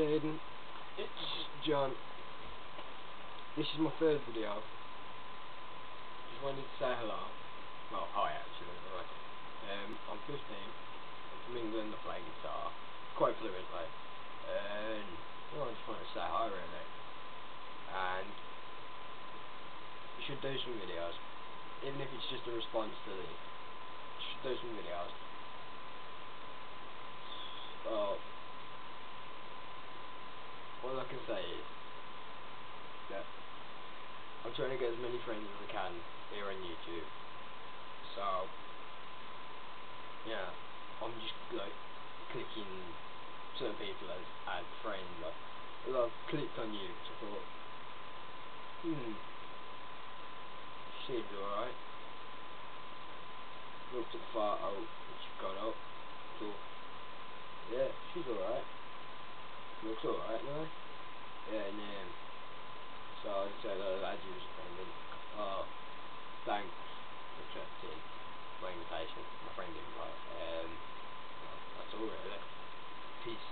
Jayden, it's John. This is my third video. Just wanted to say hello. Well, hi actually. Um, I'm 15. I'm from England. I play guitar quite fluently. And well, I just wanted to say hi really. And you should do some videos, even if it's just a response to this. You should do some videos. So all I can say I'm trying to get as many friends as I can here on YouTube. So yeah, I'm just like clicking certain people as add friend. Like, I've clicked on you because I thought, hmm, seems alright. Looked at the photo which you've got up. Thought, yeah, she's alright. Looks alright, no? And um, so I just said you as friend and oh thanks for accepting my invitation, my friend. Um well that's all really. Peace.